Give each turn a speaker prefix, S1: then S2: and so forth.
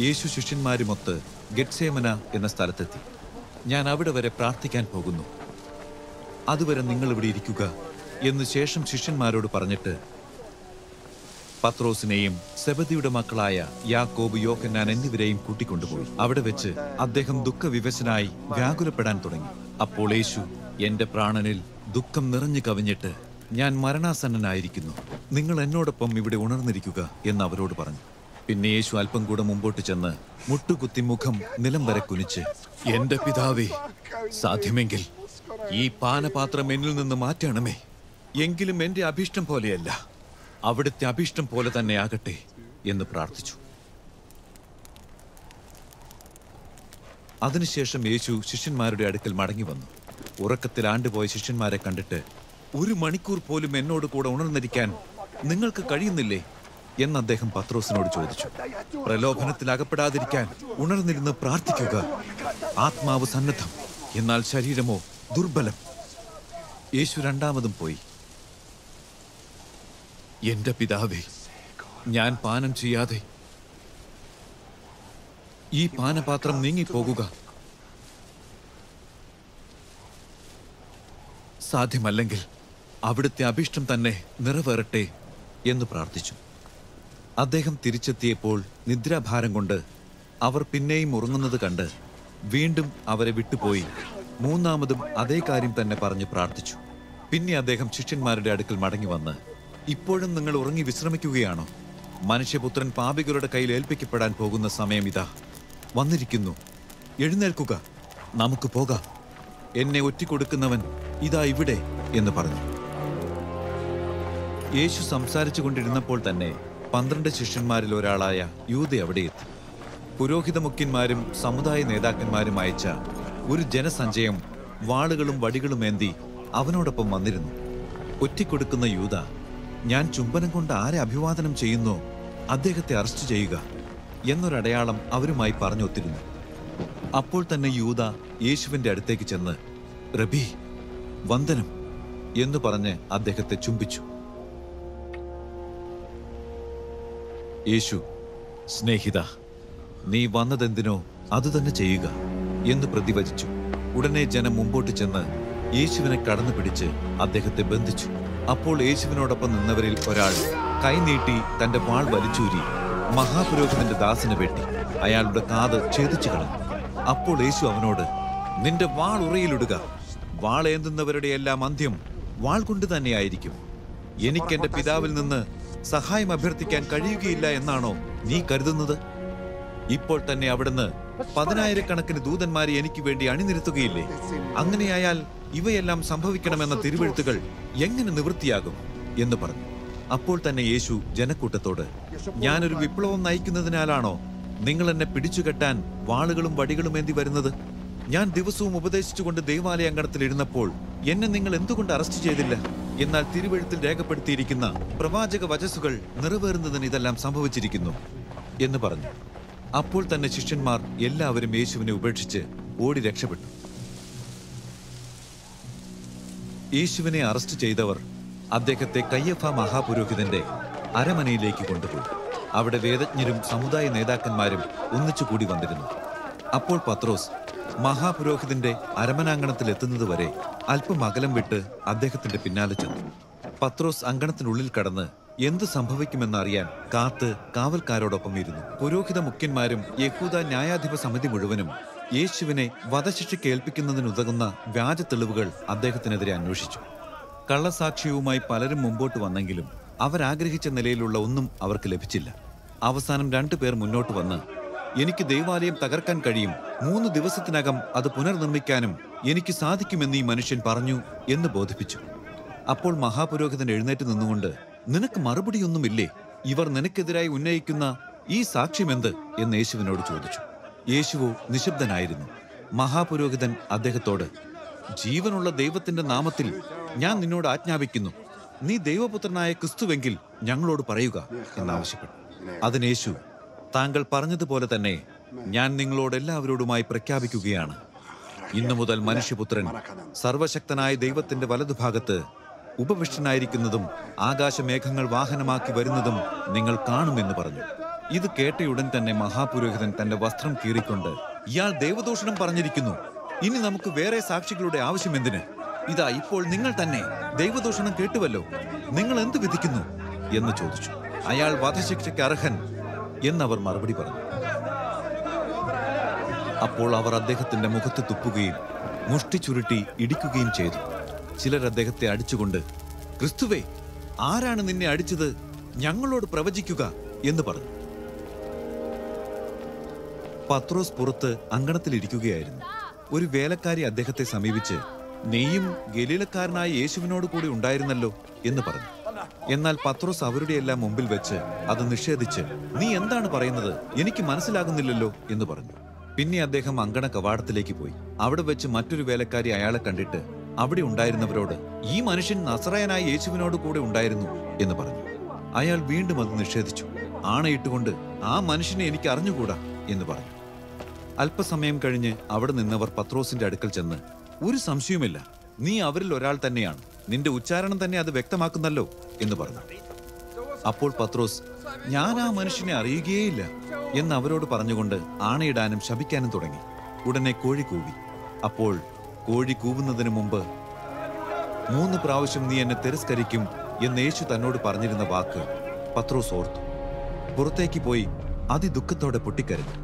S1: യേശു ശിഷ്യന്മാരുമൊത്ത് ഗെറ്റ്സേമന എന്ന സ്ഥലത്തെത്തി. ഞാൻ അവിടെ വരെ പ്രാർത്ഥിക്കാൻ പോകുന്നു. അതുവരെ നിങ്ങൾ ഇവിടെ ഇരിക്കുക എന്ന് ശേഷം ശിഷ്യന്മാരോട് പറഞ്ഞിട്ട് പത്രോസിനെയും സെബദിയുടെ മക്കളായ യാക്കോബ് യോഹന്നാൻ എന്നിവരെയും കൂട്ടിക്കൊണ്ടുപോയി. അവിടെ വെച്ച് അദ്ദേഹം ദുഃഖവിവശനായി വ്യാകുലപ്പെടാൻ തുടങ്ങി. അപ്പോൾ യേശു എന്റെ പ്രാണനിൽ ദുഃഖം നിറഞ്ഞു കവിഞ്ഞിട്ട് ഞാൻ മരണാസന്നനായിരിക്കുന്നു. നിങ്ങൾ എന്നോടൊപ്പം ഇവിടെ ഉണർന്നിരിക്കുക എന്ന് അവരോട് പറഞ്ഞു. പിന്നെ യേശു അല്പം കൂടെ മുമ്പോട്ട് ചെന്ന് മുട്ടുകുത്തി മുഖം നിലം വരെ കുനിച്ച് എന്റെ പിതാവേ സാധ്യമെങ്കിൽ ഈ പാനപാത്രം എന്നിൽ നിന്ന് മാറ്റണമേ. എങ്കിലും എന്റെ അഭീഷ്ടം പോലെയല്ല. അവിടുത്തെ അഭീഷ്ടം പോലെ തന്നെ ആകട്ടെ എന്ന് പ്രാർത്ഥിച്ചു. അതിനുശേഷം യേശു ശിഷ്യന്മാരുടെ അടുക്കൽ മടങ്ങി വന്നു. ഉറക്കത്തിൽ ആണ്ടുപോയ ശിഷ്യന്മാരെ കണ്ടിട്ട് ഒരു മണിക്കൂർ പോലും എന്നോട് കൂടെ ഉണർന്നിരിക്കാൻ നിങ്ങൾക്ക് കഴിയുന്നില്ലേ? എന്ന് അദ്ദേഹം പത്രോസിനോട് ചോദിച്ചു. പ്രലോഭനത്തിൽ അകപ്പെടാതിരിക്കാൻ ഉണർന്നിരുന്ന് പ്രാർത്ഥിക്കുക. ആത്മാവ് സന്നദ്ധം എന്നാൽ ശരീരമോ ദുർബലം. യേശു രണ്ടാമതും പോയി. എന്റെ പിതാവേ ഞാൻ പാനം ചെയ്യാതെ ഈ പാനപാത്രം നീങ്ങിപ്പോകുക സാധ്യമല്ലെങ്കിൽ അവിടുത്തെ അഭിഷ്ടം തന്നെ നിറവേറട്ടെ എന്ന് പ്രാർത്ഥിച്ചു. അദ്ദേഹം തിരിച്ചെത്തിയപ്പോൾ നിദ്രാഭാരം കൊണ്ട് അവർ പിന്നെയും ഉറങ്ങുന്നത് കണ്ട് വീണ്ടും അവരെ വിട്ടുപോയി. മൂന്നാമതും അതേ കാര്യം തന്നെ പറഞ്ഞ് പ്രാർത്ഥിച്ചു. പിന്നെ അദ്ദേഹം ശിഷ്യന്മാരുടെ അടുക്കൽ മടങ്ങി വന്ന് ഇപ്പോഴും നിങ്ങൾ ഉറങ്ങി വിശ്രമിക്കുകയാണോ? മനുഷ്യപുത്രൻ പാപികളുടെ കയ്യിൽ ഏൽപ്പിക്കപ്പെടാൻ പോകുന്ന സമയം ഇതാ. വന്നിരിക്കുന്നു. എഴുന്നേൽക്കുക. നമുക്ക് പോകാം. എന്നെ ഒറ്റിക്കൊടുക്കുന്നവൻ ഇതാ ഇവിടെ എന്ന് പറഞ്ഞു. യേശു സംസാരിച്ചു കൊണ്ടിരുന്നപ്പോൾ തന്നെ പന്ത്രണ്ട് ശിഷ്യന്മാരിൽ ഒരാളായ യൂത അവിടെ എത്തി. പുരോഹിത മുഖ്യന്മാരും സമുദായ നേതാക്കന്മാരും അയച്ച ഒരു ജനസഞ്ചയം വാളുകളും വടികളും ഏന്തി അവനോടൊപ്പം വന്നിരുന്നു. ഒറ്റിക്കൊടുക്കുന്ന യൂത ഞാൻ ചുംബനം കൊണ്ട് ആരെ അഭിവാദനം ചെയ്യുന്നു? അദ്ദേഹത്തെ അറസ്റ്റ് ചെയ്യുക എന്നൊരടയാളം അവരുമായി പറഞ്ഞൊത്തിരുന്നു. അപ്പോൾ തന്നെ യൂത യേശുവിന്റെ അടുത്തേക്ക് ചെന്ന് റബി വന്ദനം എന്ന് പറഞ്ഞ് അദ്ദേഹത്തെ ചുംബിച്ചു. യേശു സ്നേഹിത നീ വന്നതെന്തിനോ അതുതന്നെ ചെയ്യുക എന്ന് പ്രതിവചിച്ചു. ഉടനെ ജനം മുമ്പോട്ട് ചെന്ന് യേശുവിനെ കടന്നു പിടിച്ച് അദ്ദേഹത്തെ ബന്ധിച്ചു. അപ്പോൾ യേശുവിനോടൊപ്പം നിന്നവരിൽ ഒരാൾ കൈനീട്ടി തന്റെ വാൾ വലിച്ചൂരി മഹാപുരോഹിതന്റെ ദാസിനെ വെട്ടി. അയാളുടെ കാത് ഛേദിച്ചു കളഞ്ഞു. അപ്പോൾ യേശു അവനോട് നിന്റെ വാൾ ഉറയിലിടുക. വാളേന്തുന്നവരുടെ എല്ലാം അന്ത്യം വാൾ കൊണ്ട് തന്നെയായിരിക്കും. എനിക്കെന്റെ പിതാവിൽ നിന്ന് സഹായം അഭ്യർത്ഥിക്കാൻ കഴിയുകയില്ല എന്നാണോ നീ കരുതുന്നത്? ഇപ്പോൾ തന്നെ അവിടുന്ന് പതിനായിരക്കണക്കിന് ദൂതന്മാരെ എനിക്ക് വേണ്ടി അണിനിരത്തുകയില്ലേ? അങ്ങനെയായാൽ ഇവയെല്ലാം സംഭവിക്കണമെന്ന തിരുവെഴുത്തുകൾ എങ്ങനെ നിവൃത്തിയാകും എന്ന് പറഞ്ഞു. അപ്പോൾ തന്നെ യേശു ജനക്കൂട്ടത്തോട് ഞാനൊരു വിപ്ലവം നയിക്കുന്നതിനാലാണോ നിങ്ങൾ എന്നെ പിടിച്ചുകെട്ടാൻ വാളുകളും വടികളും എന്തി വരുന്നത്? ഞാൻ ദിവസവും ഉപദേശിച്ചുകൊണ്ട് ദേവാലയ അങ്കണത്തിൽ ഇരുന്നപ്പോൾ എന്നെ നിങ്ങൾ എന്തുകൊണ്ട് അറസ്റ്റ് ചെയ്തില്ല? എന്നാൽ തിരുവഴുത്തിൽ രേഖപ്പെടുത്തിയിരിക്കുന്ന പ്രവാചക വചസ്സുകൾ നിറവേറുന്നതിന് ഇതെല്ലാം സംഭവിച്ചിരിക്കുന്നു എന്ന് പറഞ്ഞു. അപ്പോൾ തന്നെ ശിഷ്യന്മാർ എല്ലാവരും യേശുവിനെ ഉപേക്ഷിച്ച് ഓടി രക്ഷപ്പെട്ടു. യേശുവിനെ അറസ്റ്റ് ചെയ്തവർ അദ്ദേഹത്തെ കയ്യഫ മഹാപുരോഹിതന്റെ അരമനയിലേക്ക് കൊണ്ടുപോയി. അവിടെ വേദജ്ഞരും സമുദായ നേതാക്കന്മാരും ഒന്നിച്ചു കൂടി വന്നിരുന്നു. അപ്പോൾ പത്രോസ് മഹാപുരോഹിതന്റെ അരമനാങ്കണത്തിൽ എത്തുന്നതുവരെ അല്പം അകലം വിട്ട് അദ്ദേഹത്തിന്റെ പിന്നാലെ ചെന്നു. പത്രോസ് അങ്കണത്തിനുള്ളിൽ കടന്ന് എന്ത് സംഭവിക്കുമെന്നറിയാൻ കാത്ത് കാവൽക്കാരോടൊപ്പം ഇരുന്നു. പുരോഹിത മുഖ്യന്മാരും യഹൂദ ന്യായാധിപ സമിതി മുഴുവനും യേശുവിനെ വധശിക്ഷയ്ക്ക് ഏൽപ്പിക്കുന്നതിനുതകുന്ന വ്യാജ തെളിവുകൾ അദ്ദേഹത്തിനെതിരെ അന്വേഷിച്ചു. കള്ളസാക്ഷ്യവുമായി പലരും മുമ്പോട്ട് വന്നെങ്കിലും അവരാഗ്രഹിച്ച നിലയിലുള്ള ഒന്നും അവർക്ക് ലഭിച്ചില്ല. അവസാനം രണ്ടു പേർ മുന്നോട്ട് വന്ന് എനിക്ക് ദൈവാലയം തകർക്കാൻ കഴിയും. മൂന്ന് ദിവസത്തിനകം അത് പുനർനിർമ്മിക്കാനും എനിക്ക് സാധിക്കുമെന്ന് ഈ മനുഷ്യൻ പറഞ്ഞു എന്ന് ബോധിപ്പിച്ചു. അപ്പോൾ മഹാപുരോഹിതൻ എഴുന്നേറ്റ് നിന്നുകൊണ്ട് നിനക്ക് മറുപടിയൊന്നുമില്ലേ? ഇവർ നിനക്കെതിരായി ഉന്നയിക്കുന്ന ഈ സാക്ഷ്യമെന്ത്? എന്ന് യേശുവിനോട് ചോദിച്ചു. യേശുവോ നിശബ്ദനായിരുന്നു. മഹാപുരോഹിതൻ അദ്ദേഹത്തോട് ജീവനുള്ള ദൈവത്തിന്റെ നാമത്തിൽ ഞാൻ നിന്നോട് ആജ്ഞാപിക്കുന്നു. നീ ദൈവപുത്രനായ ക്രിസ്തുവെങ്കിൽ ഞങ്ങളോട് പറയുക എന്നാവശ്യപ്പെട്ടു. അതിന് യേശു താങ്കൾ പറഞ്ഞതുപോലെ തന്നെ ഞാൻ നിങ്ങളോട് എല്ലാവരോടുമായി പ്രഖ്യാപിക്കുകയാണ്. ഇന്നു മുതൽ മനുഷ്യപുത്രൻ സർവശക്തനായ ദൈവത്തിന്റെ വലതുഭാഗത്ത് ഉപവിഷ്ടനായിരിക്കുന്നതും ആകാശമേഘങ്ങൾ വാഹനമാക്കി വരുന്നതും നിങ്ങൾ കാണുമെന്ന് പറഞ്ഞു. ഇത് കേട്ടയുടൻ തന്നെ മഹാപുരോഹിതൻ തന്റെ വസ്ത്രം കീറിക്കൊണ്ട് ഇയാൾ ദൈവദൂഷണം പറഞ്ഞിരിക്കുന്നു. ഇനി നമുക്ക് വേറെ സാക്ഷികളുടെ ആവശ്യം എന്തിന് ഇതാ ഇപ്പോൾ നിങ്ങൾ തന്നെ ദൈവദൂഷണം കേട്ടുവല്ലോ. നിങ്ങൾ എന്ത് വിധിക്കുന്നു? എന്ന് ചോദിച്ചു. അയാൾ വധശിക്ഷയ്ക്ക് അർഹൻ എന്നവർ മറുപടി പറഞ്ഞു. അപ്പോൾ അവർ അദ്ദേഹത്തിന്റെ മുഖത്ത് തുപ്പുകയും മുഷ്ടി ചുരുട്ടി ഇടിക്കുകയും ചെയ്തു. ചിലർ അദ്ദേഹത്തെ അടിച്ചുകൊണ്ട് ക്രിസ്തുവേ ആരാണ് നിന്നെ അടിച്ചത്? ഞങ്ങളോട് പ്രവചിക്കുക എന്ന് പറഞ്ഞു. പത്രോസ് പുറത്ത് അങ്കണത്തിൽ ഇരിക്കുകയായിരുന്നു. ഒരു വേലക്കാരി അദ്ദേഹത്തെ സമീപിച്ച് നീയും ഗലീലക്കാരനായ യേശുവിനോട് കൂടി ഉണ്ടായിരുന്നല്ലോ എന്ന് പറഞ്ഞു. എന്നാൽ പത്രോസ് അവരുടെ എല്ലാം മുമ്പിൽ വെച്ച് അത് നിഷേധിച്ച് നീ എന്താണ് പറയുന്നത്? എനിക്ക് മനസ്സിലാകുന്നില്ലല്ലോ എന്ന് പറഞ്ഞു. പിന്നെ അദ്ദേഹം അങ്കണ കവാടത്തിലേക്ക് പോയി. അവിടെ വെച്ച് മറ്റൊരു വേലക്കാരി അയാളെ കണ്ടിട്ട് അവിടെ ഉണ്ടായിരുന്നവരോട് ഈ മനുഷ്യൻ നസറായനായ യേശുവിനോട് കൂടെ ഉണ്ടായിരുന്നു എന്ന് പറഞ്ഞു. അയാൾ വീണ്ടും അത് നിഷേധിച്ചു. ആണയിട്ടുകൊണ്ട് ആ മനുഷ്യനെ എനിക്ക് അറിഞ്ഞുകൂടാ എന്ന് പറഞ്ഞു. അല്പസമയം കഴിഞ്ഞ് അവിടെ നിന്നവർ പത്രോസിന്റെ അടുക്കൽ ചെന്ന് ഒരു സംശയവുമില്ല. നീ അവരിൽ ഒരാൾ തന്നെയാണ്. നിന്റെ ഉച്ചാരണം തന്നെ അത് വ്യക്തമാക്കുന്നല്ലോ എന്ന് പറഞ്ഞു. അപ്പോൾ പത്രോസ് ഞാൻ ആ മനുഷ്യനെ അറിയുകയേയില്ല എന്ന് അവരോട് പറഞ്ഞുകൊണ്ട് ആണയിടാനും ശപിക്കാനും തുടങ്ങി. ഉടനെ കോഴി കൂവി. അപ്പോൾ കോഴി കൂവുന്നതിന് മുമ്പ് മൂന്ന് പ്രാവശ്യം നീ എന്നെ തിരസ്കരിക്കും എന്ന് യേശു തന്നോട് പറഞ്ഞിരുന്ന വാക്ക് പത്രോസ് ഓർത്തു. പുറത്തേക്ക് പോയി അതിദുഃഖത്തോടെ പൊട്ടിക്കരഞ്ഞു.